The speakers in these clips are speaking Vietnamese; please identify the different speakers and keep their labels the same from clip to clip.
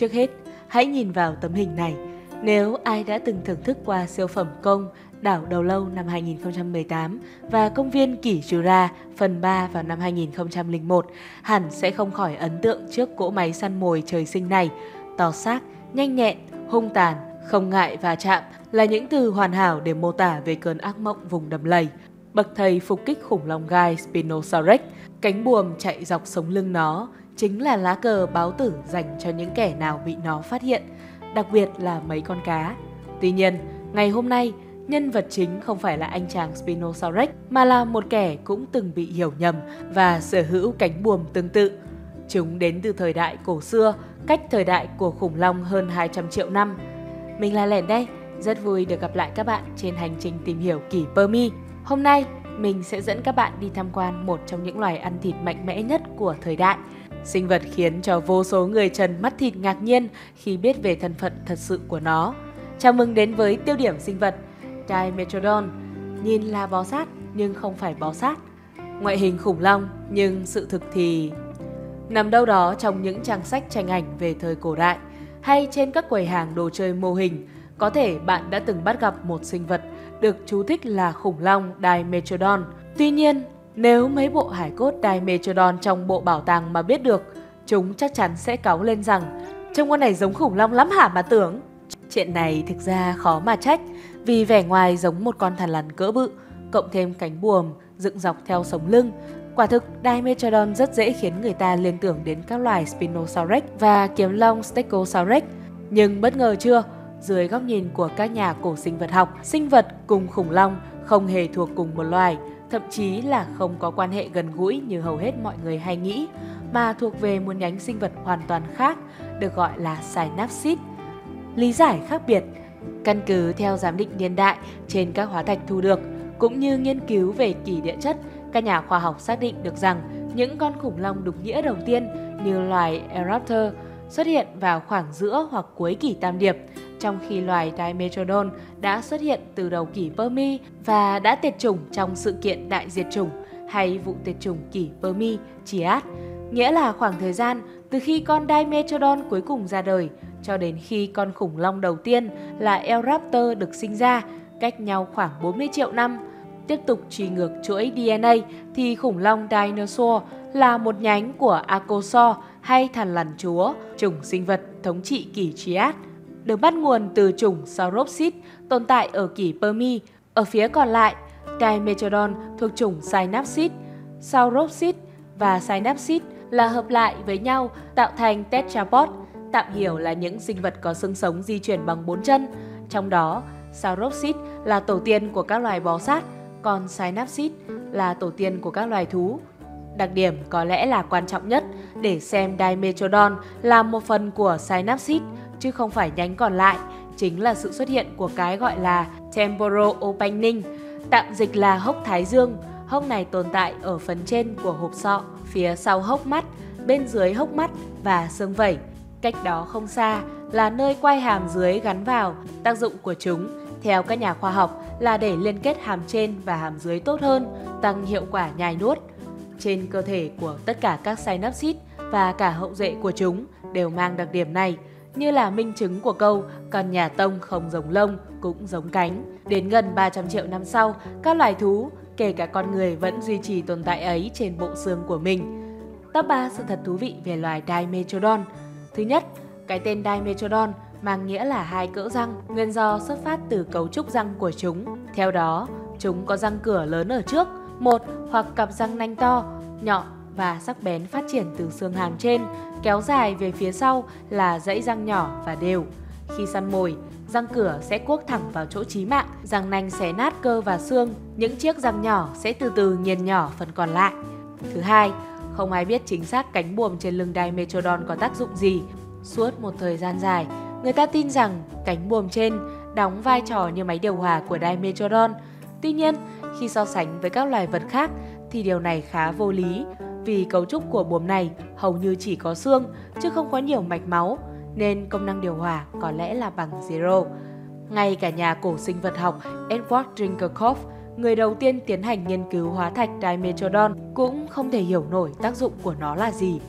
Speaker 1: Trước hết, hãy nhìn vào tấm hình này. Nếu ai đã từng thưởng thức qua siêu phẩm công Đảo Đầu Lâu năm 2018 và Công viên Kỷ Jura phần 3 vào năm 2001, hẳn sẽ không khỏi ấn tượng trước cỗ máy săn mồi trời sinh này. To xác, nhanh nhẹn, hung tàn, không ngại và chạm là những từ hoàn hảo để mô tả về cơn ác mộng vùng đầm lầy. Bậc thầy phục kích khủng long gai Spinosaurus, cánh buồm chạy dọc sống lưng nó, chính là lá cờ báo tử dành cho những kẻ nào bị nó phát hiện, đặc biệt là mấy con cá. Tuy nhiên, ngày hôm nay, nhân vật chính không phải là anh chàng Spinosaurus mà là một kẻ cũng từng bị hiểu nhầm và sở hữu cánh buồm tương tự. Chúng đến từ thời đại cổ xưa, cách thời đại của khủng long hơn 200 triệu năm. Mình là Lẻn đây, rất vui được gặp lại các bạn trên hành trình tìm hiểu kỷ Permi. Hôm nay, mình sẽ dẫn các bạn đi tham quan một trong những loài ăn thịt mạnh mẽ nhất của thời đại. Sinh vật khiến cho vô số người trần mắt thịt ngạc nhiên khi biết về thân phận thật sự của nó. Chào mừng đến với tiêu điểm sinh vật Dimetrodon. Nhìn là bò sát nhưng không phải bò sát. Ngoại hình khủng long nhưng sự thực thì nằm đâu đó trong những trang sách tranh ảnh về thời cổ đại hay trên các quầy hàng đồ chơi mô hình. Có thể bạn đã từng bắt gặp một sinh vật được chú thích là khủng long Dimetrodon. Tuy nhiên, nếu mấy bộ hải cốt Dimetrodon trong bộ bảo tàng mà biết được, chúng chắc chắn sẽ cáu lên rằng trông con này giống khủng long lắm hả mà tưởng. Chuyện này thực ra khó mà trách vì vẻ ngoài giống một con thằn lằn cỡ bự, cộng thêm cánh buồm dựng dọc theo sống lưng. Quả thực, Dimetrodon rất dễ khiến người ta liên tưởng đến các loài Spinosaurus và kiếm long Stegosaurus. Nhưng bất ngờ chưa, dưới góc nhìn của các nhà cổ sinh vật học, sinh vật cùng khủng long không hề thuộc cùng một loài, thậm chí là không có quan hệ gần gũi như hầu hết mọi người hay nghĩ, mà thuộc về một nhánh sinh vật hoàn toàn khác, được gọi là Synapsid. Lý giải khác biệt Căn cứ theo giám định niên đại trên các hóa thạch thu được, cũng như nghiên cứu về kỷ địa chất, các nhà khoa học xác định được rằng những con khủng long đục nghĩa đầu tiên như loài Eraptor xuất hiện vào khoảng giữa hoặc cuối kỷ Tam Điệp, trong khi loài Dimetrodon đã xuất hiện từ đầu kỷ Permi và đã tiệt chủng trong sự kiện đại diệt chủng hay vụ tiệt chủng kỷ Permi Triad, nghĩa là khoảng thời gian từ khi con Dimetrodon cuối cùng ra đời cho đến khi con khủng long đầu tiên là Elraptor được sinh ra, cách nhau khoảng 40 triệu năm. Tiếp tục truy ngược chuỗi DNA thì khủng long dinosaur là một nhánh của Archosaur hay thằn lằn chúa, chủng sinh vật thống trị kỷ Trias, được bắt nguồn từ chủng Sauropsid tồn tại ở kỷ Permi. Ở phía còn lại, Dimetrodon thuộc chủng Synapsid, Sauropsid và Synapsid là hợp lại với nhau tạo thành tetrapod, tạm hiểu là những sinh vật có xương sống di chuyển bằng bốn chân. Trong đó, Sauropsid là tổ tiên của các loài bò sát, còn Synapsid là tổ tiên của các loài thú. Đặc điểm có lẽ là quan trọng nhất để xem Dimetrodon là một phần của Synapsid chứ không phải nhánh còn lại, chính là sự xuất hiện của cái gọi là temporal opening, tạm dịch là hốc thái dương. Hốc này tồn tại ở phần trên của hộp sọ, phía sau hốc mắt, bên dưới hốc mắt và xương vẩy. Cách đó không xa là nơi quay hàm dưới gắn vào. Tác dụng của chúng, theo các nhà khoa học, là để liên kết hàm trên và hàm dưới tốt hơn, tăng hiệu quả nhai nuốt. Trên cơ thể của tất cả các synapsid và cả hậu duệ của chúng đều mang đặc điểm này, như là minh chứng của câu con nhà tông không giống lông cũng giống cánh. Đến gần 300 triệu năm sau, các loài thú, kể cả con người vẫn duy trì tồn tại ấy trên bộ xương của mình. Top 3 sự thật thú vị về loài Dimetrodon – Thứ nhất, cái tên Dimetrodon mang nghĩa là hai cỡ răng, nguyên do xuất phát từ cấu trúc răng của chúng. Theo đó, chúng có răng cửa lớn ở trước, một hoặc cặp răng nanh to, nhọn và sắc bén phát triển từ xương hàm trên, kéo dài về phía sau là dãy răng nhỏ và đều. Khi săn mồi, răng cửa sẽ cuốc thẳng vào chỗ chí mạng, răng nanh xé nát cơ và xương, những chiếc răng nhỏ sẽ từ từ nghiền nhỏ phần còn lại. Thứ hai, không ai biết chính xác cánh buồm trên lưng đai Metrodon có tác dụng gì. Suốt một thời gian dài, người ta tin rằng cánh buồm trên đóng vai trò như máy điều hòa của đai Metrodon, Tuy nhiên, khi so sánh với các loài vật khác thì điều này khá vô lý vì cấu trúc của buồm này hầu như chỉ có xương chứ không có nhiều mạch máu nên công năng điều hòa có lẽ là bằng zero. Ngay cả nhà cổ sinh vật học Edward Drinkerkopf người đầu tiên tiến hành nghiên cứu hóa thạch Dimetrodon cũng không thể hiểu nổi tác dụng của nó là gì.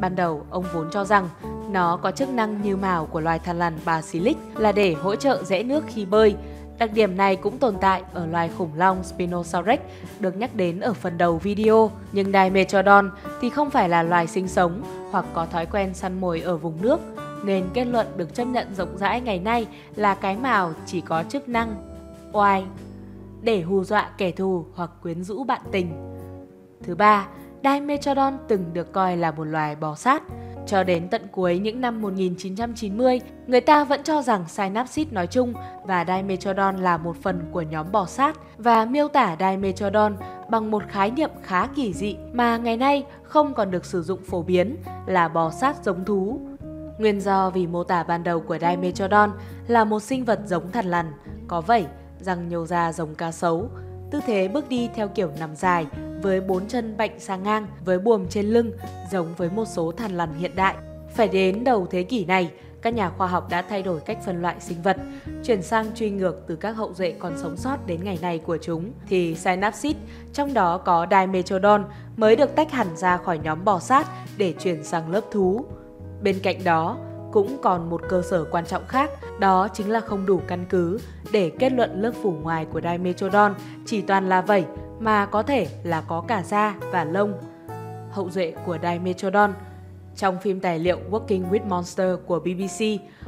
Speaker 1: Ban đầu, ông vốn cho rằng Nó có chức năng như mào của loài thằn lằn basilisk là để hỗ trợ rẽ nước khi bơi. Đặc điểm này cũng tồn tại ở loài khủng long Spinosaurus được nhắc đến ở phần đầu video, nhưng Dimetrodon thì không phải là loài sinh sống hoặc có thói quen săn mồi ở vùng nước, nên kết luận được chấp nhận rộng rãi ngày nay là cái mào chỉ có chức năng oai để hù dọa kẻ thù hoặc quyến rũ bạn tình. Thứ ba, Dimetrodon từng được coi là một loài bò sát. Cho đến tận cuối những năm 1990, người ta vẫn cho rằng Synapsid nói chung và Dimetrodon là một phần của nhóm bò sát và miêu tả Dimetrodon bằng một khái niệm khá kỳ dị mà ngày nay không còn được sử dụng phổ biến là bò sát giống thú. Nguyên do vì mô tả ban đầu của Dimetrodon là một sinh vật giống thằn lằn, có vảy, răng nhô ra giống cá sấu, tư thế bước đi theo kiểu nằm dài với bốn chân bệnh sang ngang với buồm trên lưng giống với một số thằn lằn hiện đại. Phải đến đầu thế kỷ này, các nhà khoa học đã thay đổi cách phân loại sinh vật, chuyển sang truy ngược từ các hậu duệ còn sống sót đến ngày nay của chúng, thì Synapsid, trong đó có Dimetrodon, mới được tách hẳn ra khỏi nhóm bò sát để chuyển sang lớp thú. Bên cạnh đó, cũng còn một cơ sở quan trọng khác, đó chính là không đủ căn cứ để kết luận lớp phủ ngoài của Dimetrodon chỉ toàn là vảy mà có thể là có cả da và lông. Hậu duệ của Dimetrodon trong phim tài liệu Working with Monster của BBC,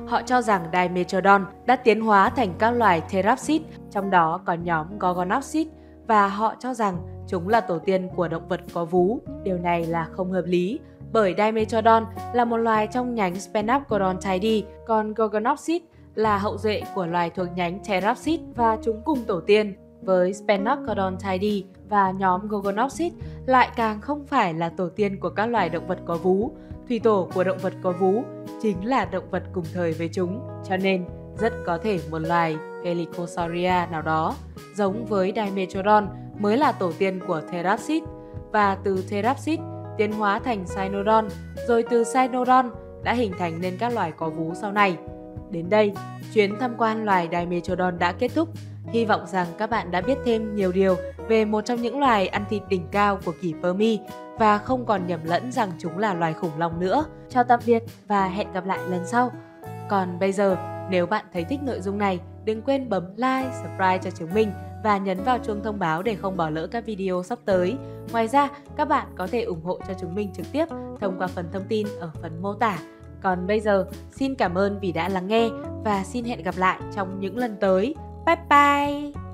Speaker 1: họ cho rằng Dimetrodon đã tiến hóa thành các loài Therapsid, trong đó có nhóm Gorgonopsid, và họ cho rằng chúng là tổ tiên của động vật có vú. Điều này là không hợp lý, bởi Dimetrodon là một loài trong nhánh Spenapgodontidae, còn Gorgonopsid là hậu duệ của loài thuộc nhánh Therapsid và chúng cùng tổ tiên với Spenapgodontidae và nhóm Gorgonopsid lại càng không phải là tổ tiên của các loài động vật có vú. Thủy tổ của động vật có vú chính là động vật cùng thời với chúng, cho nên rất có thể một loài Helicosauria nào đó giống với Dimetrodon mới là tổ tiên của Therapsid và từ Therapsid tiến hóa thành Cynodon, rồi từ Cynodon đã hình thành nên các loài có vú sau này. Đến đây, chuyến tham quan loài Dimetrodon đã kết thúc. Hy vọng rằng các bạn đã biết thêm nhiều điều về một trong những loài ăn thịt đỉnh cao của kỷ Permi và không còn nhầm lẫn rằng chúng là loài khủng long nữa. Chào tạm biệt và hẹn gặp lại lần sau. Còn bây giờ, nếu bạn thấy thích nội dung này, đừng quên bấm like, subscribe cho chúng mình và nhấn vào chuông thông báo để không bỏ lỡ các video sắp tới. Ngoài ra, các bạn có thể ủng hộ cho chúng mình trực tiếp thông qua phần thông tin ở phần mô tả. Còn bây giờ, xin cảm ơn vì đã lắng nghe và xin hẹn gặp lại trong những lần tới. 拜拜。